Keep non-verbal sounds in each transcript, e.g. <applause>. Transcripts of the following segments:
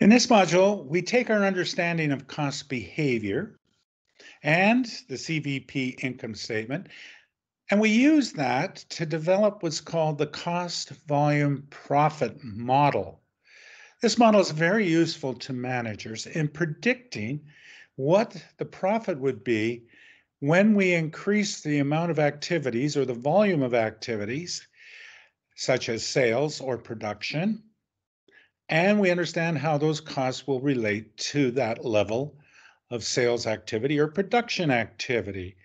In this module, we take our understanding of cost behavior and the CVP income statement, and we use that to develop what's called the cost volume profit model. This model is very useful to managers in predicting what the profit would be when we increase the amount of activities or the volume of activities, such as sales or production, and we understand how those costs will relate to that level of sales activity or production activity.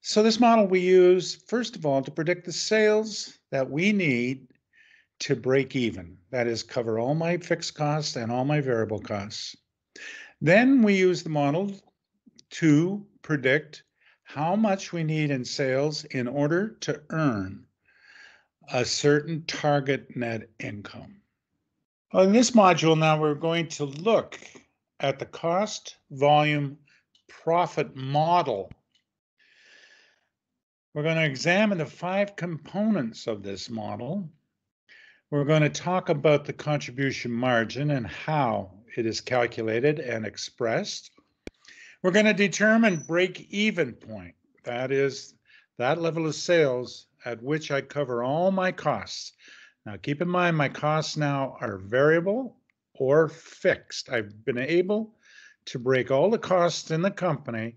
So this model we use, first of all, to predict the sales that we need to break even. That is, cover all my fixed costs and all my variable costs. Then we use the model to predict how much we need in sales in order to earn a certain target net income. In this module now, we're going to look at the cost volume profit model. We're going to examine the five components of this model. We're going to talk about the contribution margin and how it is calculated and expressed. We're going to determine break-even point. That is that level of sales at which I cover all my costs now keep in mind my costs now are variable or fixed. I've been able to break all the costs in the company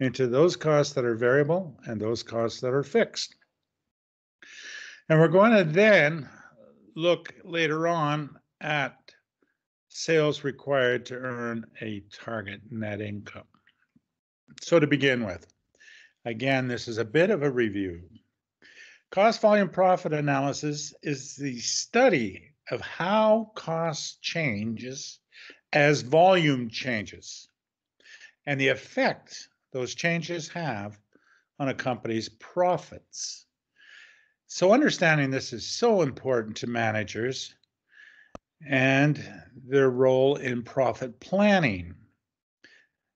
into those costs that are variable and those costs that are fixed. And we're going to then look later on at sales required to earn a target net income. So to begin with, again, this is a bit of a review. Cost volume profit analysis is the study of how cost changes as volume changes and the effect those changes have on a company's profits. So understanding this is so important to managers and their role in profit planning.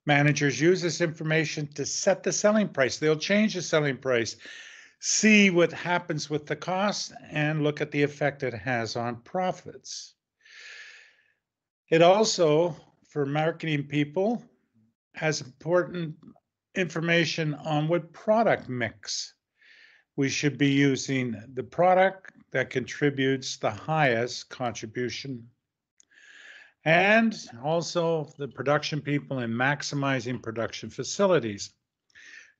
Managers use this information to set the selling price. They'll change the selling price see what happens with the cost and look at the effect it has on profits. It also, for marketing people, has important information on what product mix we should be using, the product that contributes the highest contribution, and also the production people in maximizing production facilities.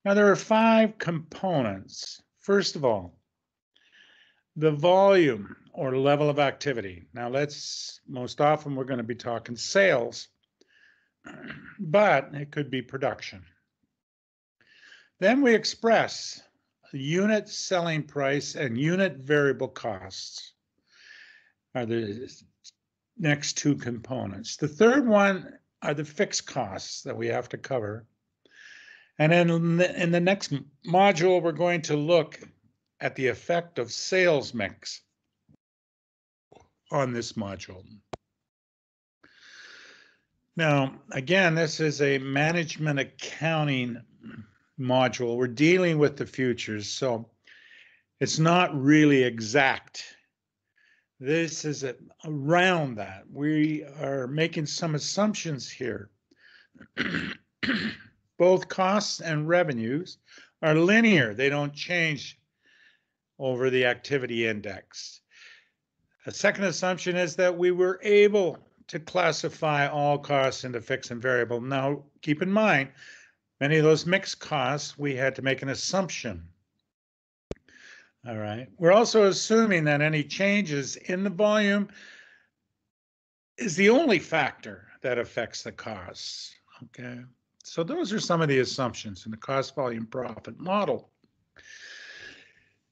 Now, there are five components First of all, the volume or level of activity. Now let's, most often we're going to be talking sales, <clears throat> but it could be production. Then we express unit selling price and unit variable costs are the next two components. The third one are the fixed costs that we have to cover. And then in the, in the next module, we're going to look at the effect of sales mix on this module. Now, again, this is a management accounting module. We're dealing with the futures, so it's not really exact. This is a, around that. We are making some assumptions here. <clears throat> both costs and revenues are linear. They don't change over the activity index. A second assumption is that we were able to classify all costs into fixed and variable. Now, keep in mind, many of those mixed costs, we had to make an assumption. All right. We're also assuming that any changes in the volume is the only factor that affects the costs. Okay. So those are some of the assumptions in the cost volume profit model.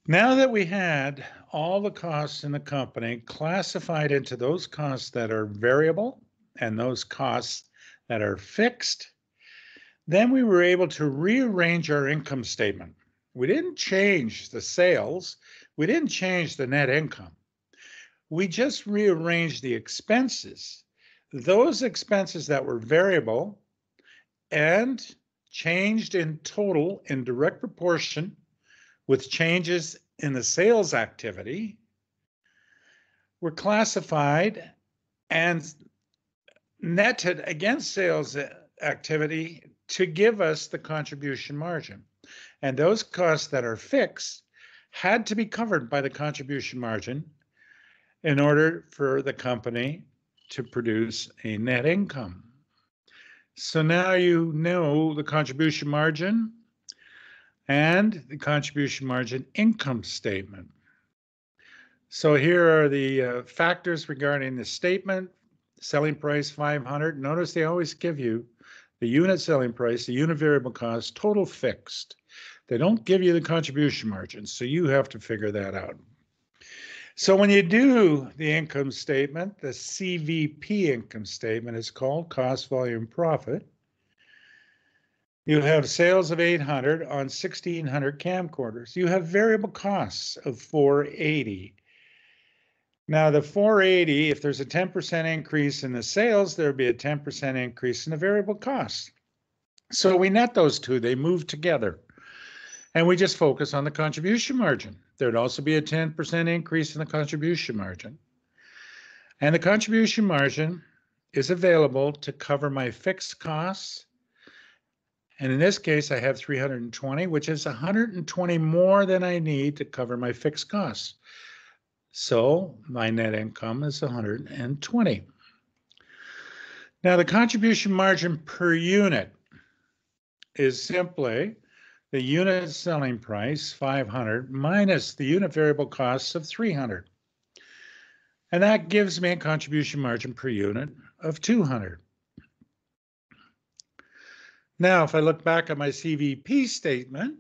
Now that we had all the costs in the company classified into those costs that are variable and those costs that are fixed, then we were able to rearrange our income statement. We didn't change the sales, we didn't change the net income. We just rearranged the expenses. Those expenses that were variable and changed in total in direct proportion with changes in the sales activity were classified and netted against sales activity to give us the contribution margin. And those costs that are fixed had to be covered by the contribution margin in order for the company to produce a net income. So now you know the contribution margin and the contribution margin income statement. So here are the uh, factors regarding the statement, selling price 500. Notice they always give you the unit selling price, the unit variable cost, total fixed. They don't give you the contribution margin, so you have to figure that out. So when you do the income statement, the CVP income statement is called cost volume profit. You have sales of 800 on 1600 camcorders. You have variable costs of 480. Now the 480, if there's a 10% increase in the sales, there'll be a 10% increase in the variable costs. So we net those two, they move together and we just focus on the contribution margin. There'd also be a 10% increase in the contribution margin. And the contribution margin is available to cover my fixed costs. And in this case, I have 320, which is 120 more than I need to cover my fixed costs. So my net income is 120. Now the contribution margin per unit is simply the unit selling price 500 minus the unit variable costs of 300. And that gives me a contribution margin per unit of 200. Now, if I look back at my CVP statement,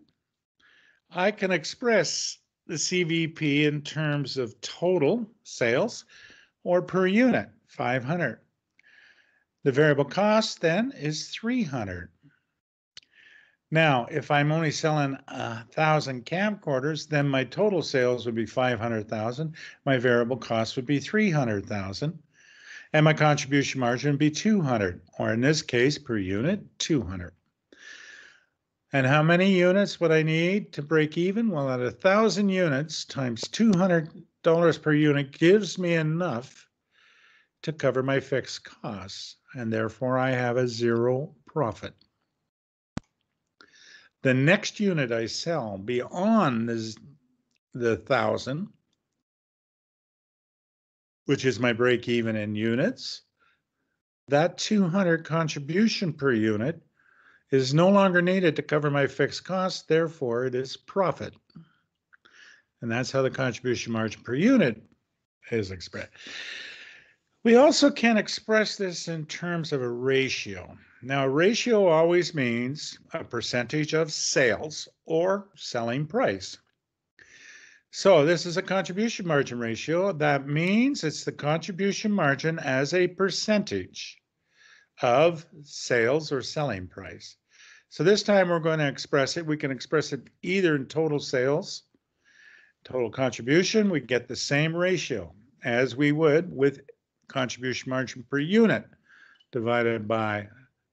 I can express the CVP in terms of total sales or per unit, 500. The variable cost then is 300. Now, if I'm only selling a thousand camcorders, then my total sales would be 500,000. My variable cost would be 300,000 and my contribution margin would be 200, or in this case, per unit, 200. And how many units would I need to break even? Well, at a thousand units times $200 per unit gives me enough to cover my fixed costs, and therefore I have a zero profit the next unit I sell beyond the, the thousand, which is my break even in units, that 200 contribution per unit is no longer needed to cover my fixed costs. Therefore, it is profit. And that's how the contribution margin per unit is expressed. We also can express this in terms of a ratio. Now, a ratio always means a percentage of sales or selling price. So this is a contribution margin ratio. That means it's the contribution margin as a percentage of sales or selling price. So this time we're going to express it. We can express it either in total sales, total contribution. We get the same ratio as we would with contribution margin per unit divided by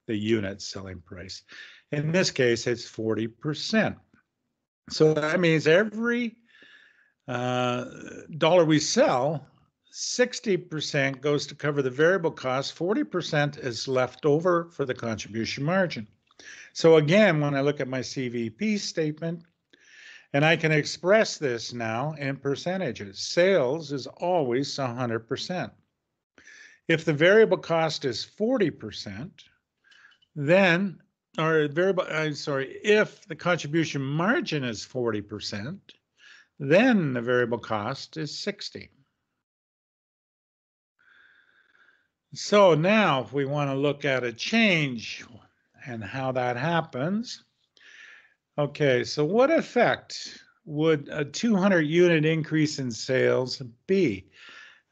the unit selling price. In this case, it's 40%. So that means every uh, dollar we sell, 60% goes to cover the variable cost, 40% is left over for the contribution margin. So again, when I look at my CVP statement, and I can express this now in percentages. Sales is always 100%. If the variable cost is 40%, then, or variable, I'm sorry, if the contribution margin is 40%, then the variable cost is 60. So now if we want to look at a change and how that happens, okay, so what effect would a 200 unit increase in sales be?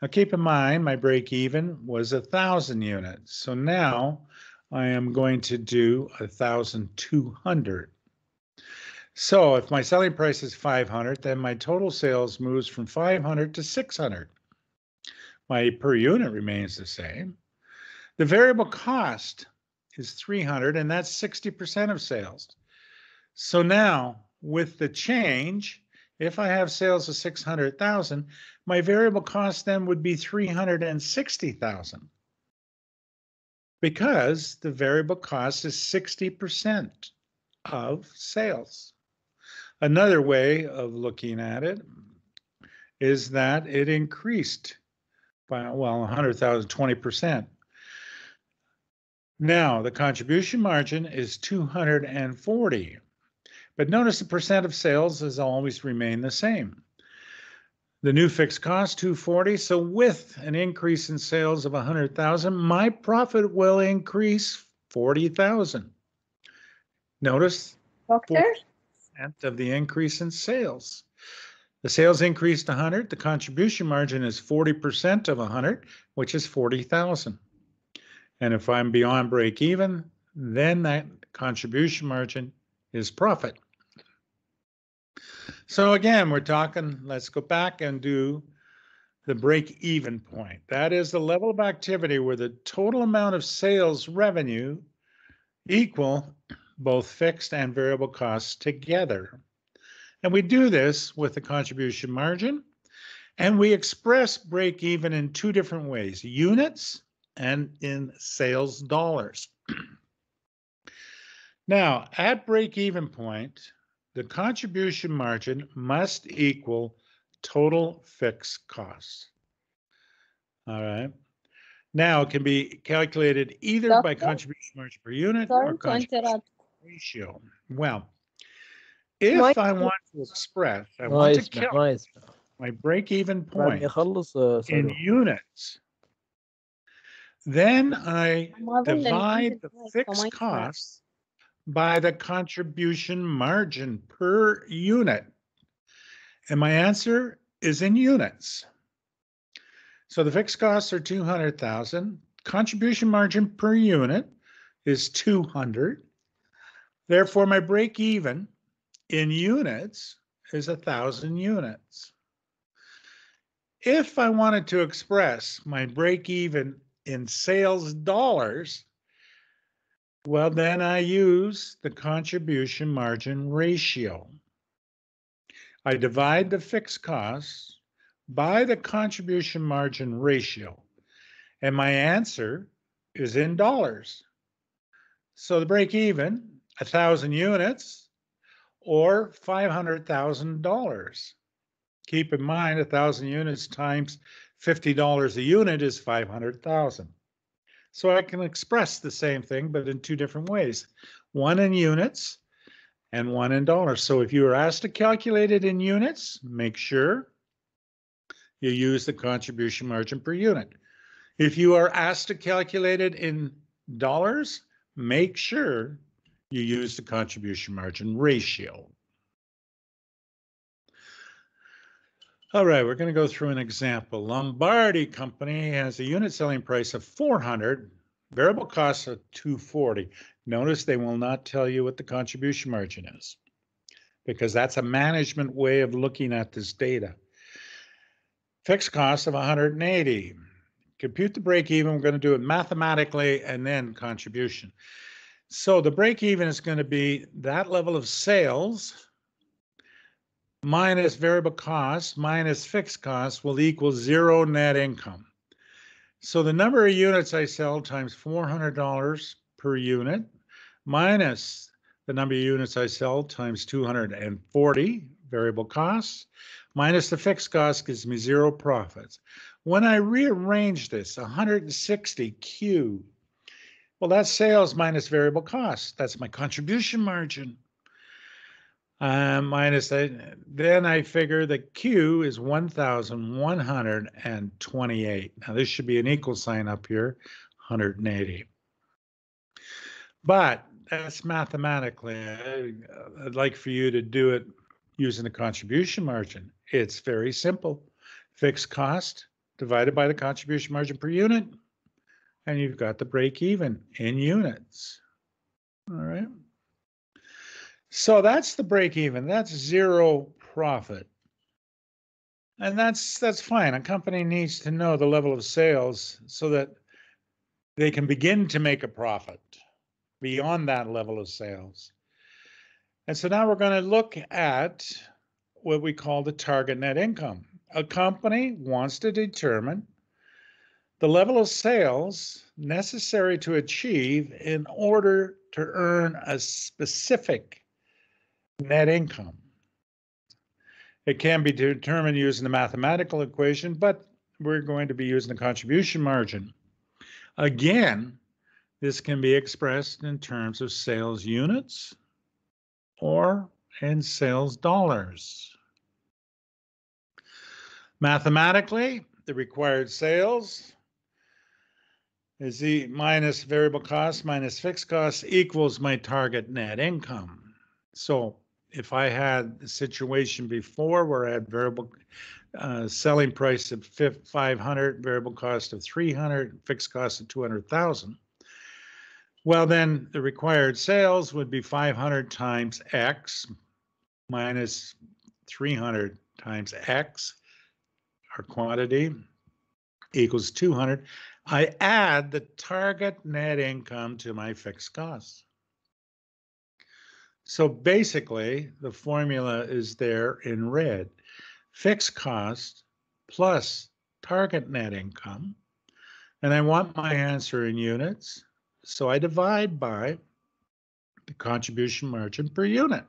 Now keep in mind my break even was a thousand units. So now I am going to do a thousand two hundred. So if my selling price is 500, then my total sales moves from 500 to 600. My per unit remains the same. The variable cost is 300 and that's 60% of sales. So now with the change, if I have sales of 600,000, my variable cost then would be 360,000. because the variable cost is 60% of sales. Another way of looking at it is that it increased by, well, 100,000, 20%. Now, the contribution margin is 240. But notice the percent of sales has always remained the same. The new fixed cost 240. So with an increase in sales of 100,000, my profit will increase 40,000. Notice Doctor? of the increase in sales. The sales increased 100, the contribution margin is 40% of 100, which is 40,000. And if I'm beyond break even, then that contribution margin is profit. So again, we're talking, let's go back and do the break even point. That is the level of activity where the total amount of sales revenue equal both fixed and variable costs together. And we do this with the contribution margin. And we express break even in two different ways units and in sales dollars. <clears throat> now, at break even point, the contribution margin must equal total fixed costs. All right. Now it can be calculated either Doctor, by contribution margin per unit or contribution ratio. Well, if my, I want to express, I want to count my break-even point in units, then I divide the fixed costs by the contribution margin per unit. And my answer is in units. So the fixed costs are 200,000. Contribution margin per unit is 200. Therefore, my break even in units is a thousand units. If I wanted to express my break even in sales dollars, well, then I use the contribution margin ratio. I divide the fixed costs by the contribution margin ratio, and my answer is in dollars. So the break even, a thousand units or five hundred thousand dollars. Keep in mind, a thousand units times fifty dollars a unit is five hundred thousand. So I can express the same thing, but in two different ways. One in units and one in dollars. So if you are asked to calculate it in units, make sure you use the contribution margin per unit. If you are asked to calculate it in dollars, make sure you use the contribution margin ratio. All right, we're going to go through an example. Lombardi Company has a unit selling price of 400, variable costs of 240. Notice they will not tell you what the contribution margin is because that's a management way of looking at this data. Fixed cost of 180. Compute the break even. We're going to do it mathematically and then contribution. So the break even is going to be that level of sales minus variable costs minus fixed costs will equal zero net income. So the number of units I sell times $400 per unit minus the number of units I sell times 240 variable costs minus the fixed cost gives me zero profits. When I rearrange this 160 Q, well, that's sales minus variable costs. That's my contribution margin. Uh, minus that, then I figure the Q is 1,128. Now this should be an equal sign up here, 180. But that's mathematically, I'd like for you to do it using the contribution margin. It's very simple. Fixed cost divided by the contribution margin per unit, and you've got the break even in units. All right. So that's the break even. That's zero profit. And that's that's fine. A company needs to know the level of sales so that they can begin to make a profit beyond that level of sales. And so now we're going to look at what we call the target net income. A company wants to determine the level of sales necessary to achieve in order to earn a specific net income. It can be determined using the mathematical equation, but we're going to be using the contribution margin. Again, this can be expressed in terms of sales units or in sales dollars. Mathematically, the required sales is the minus variable cost minus fixed costs equals my target net income. So if I had the situation before where I had variable uh, selling price of 500, variable cost of 300, fixed cost of 200,000, well, then the required sales would be 500 times X minus 300 times X, our quantity, equals 200. I add the target net income to my fixed costs. So basically, the formula is there in red. Fixed cost plus target net income. And I want my answer in units. So I divide by the contribution margin per unit.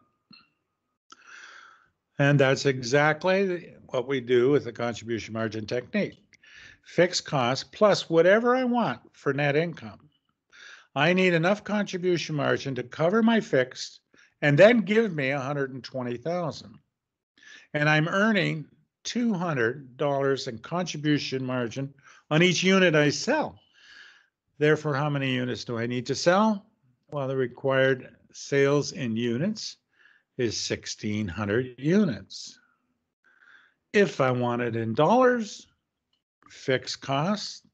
And that's exactly what we do with the contribution margin technique. Fixed cost plus whatever I want for net income. I need enough contribution margin to cover my fixed and then give me 120,000. And I'm earning $200 in contribution margin on each unit I sell. Therefore, how many units do I need to sell? Well, the required sales in units is 1,600 units. If I want it in dollars, fixed cost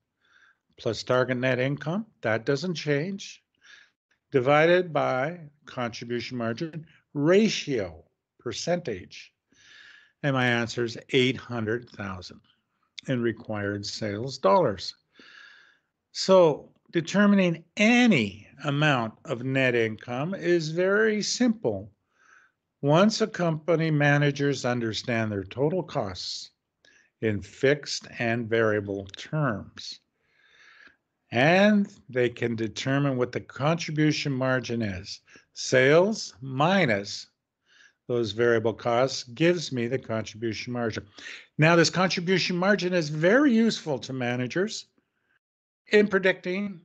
plus target net income, that doesn't change, divided by contribution margin ratio, percentage. And my answer is 800,000 in required sales dollars. So determining any amount of net income is very simple. Once a company managers understand their total costs in fixed and variable terms, and they can determine what the contribution margin is. Sales minus those variable costs gives me the contribution margin. Now, this contribution margin is very useful to managers in predicting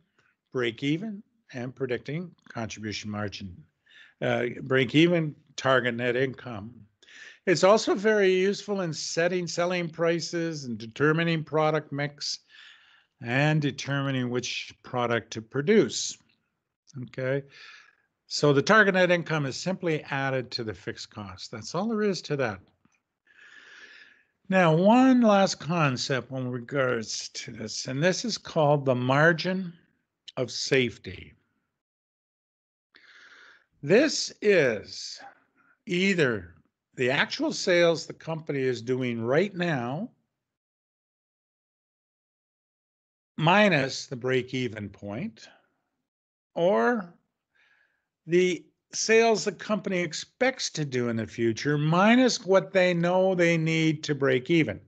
break even and predicting contribution margin, uh, break even target net income. It's also very useful in setting selling prices and determining product mix and determining which product to produce. Okay. So the target net income is simply added to the fixed cost. That's all there is to that. Now, one last concept in regards to this, and this is called the margin of safety. This is either the actual sales the company is doing right now minus the break even point, or the sales the company expects to do in the future minus what they know they need to break even.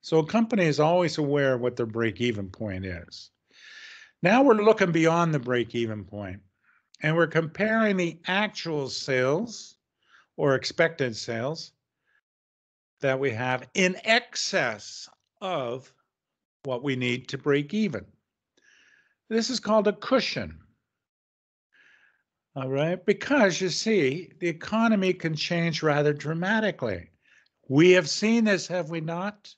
So a company is always aware of what their break even point is. Now we're looking beyond the break even point and we're comparing the actual sales or expected sales that we have in excess of what we need to break even. This is called a cushion. All right, because you see, the economy can change rather dramatically. We have seen this, have we not,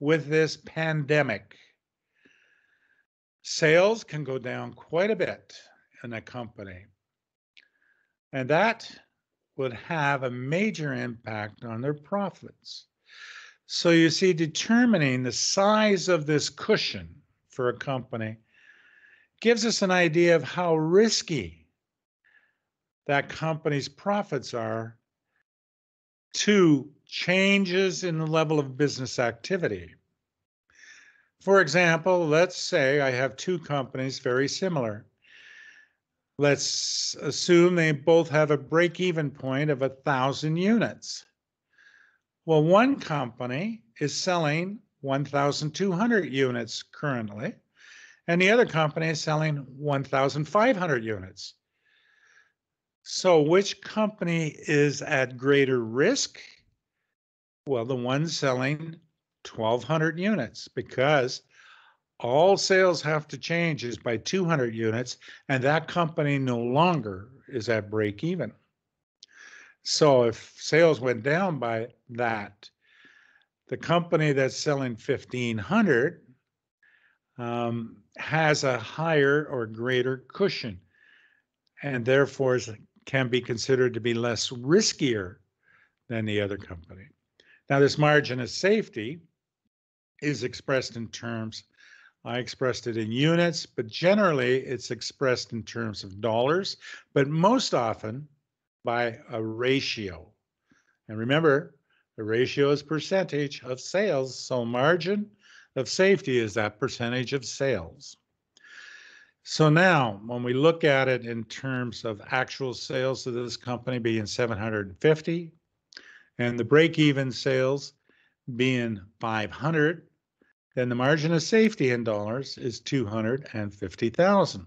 with this pandemic? Sales can go down quite a bit in a company, and that would have a major impact on their profits. So you see, determining the size of this cushion for a company gives us an idea of how risky that company's profits are to changes in the level of business activity. For example, let's say I have two companies very similar. Let's assume they both have a break even point of a thousand units. Well, one company is selling 1,200 units currently, and the other company is selling 1,500 units. So which company is at greater risk? Well, the one selling 1,200 units because all sales have to change is by 200 units, and that company no longer is at break even. So if sales went down by that, the company that's selling 1500 um, has a higher or greater cushion and therefore can be considered to be less riskier than the other company. Now, this margin of safety is expressed in terms, I expressed it in units, but generally it's expressed in terms of dollars, but most often by a ratio. And remember, the ratio is percentage of sales, so margin of safety is that percentage of sales. So now, when we look at it in terms of actual sales of this company being 750 and the break-even sales being 500, then the margin of safety in dollars is 250,000.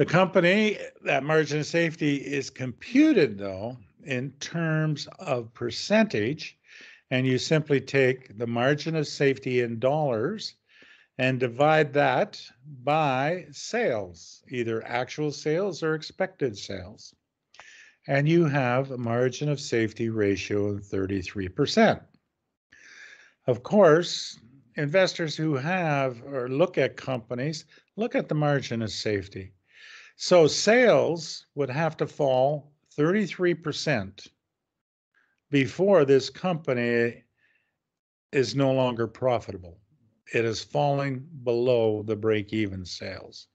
The company, that margin of safety is computed though in terms of percentage, and you simply take the margin of safety in dollars and divide that by sales, either actual sales or expected sales. And you have a margin of safety ratio of 33%. Of course, investors who have or look at companies look at the margin of safety. So sales would have to fall 33% before this company is no longer profitable. It is falling below the break even sales.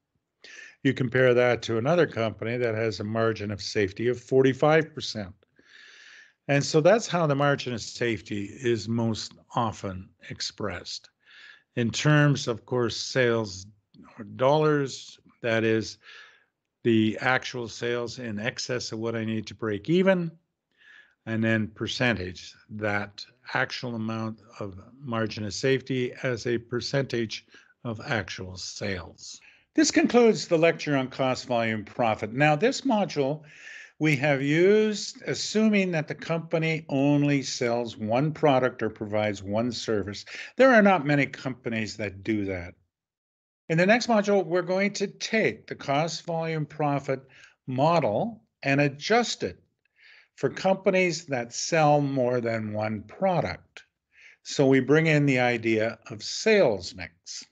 You compare that to another company that has a margin of safety of 45%. And so that's how the margin of safety is most often expressed. In terms, of course, sales dollars, that is the actual sales in excess of what I need to break even, and then percentage, that actual amount of margin of safety as a percentage of actual sales. This concludes the lecture on cost volume profit. Now this module we have used assuming that the company only sells one product or provides one service. There are not many companies that do that. In the next module, we're going to take the cost volume profit model and adjust it for companies that sell more than one product. So we bring in the idea of sales mix.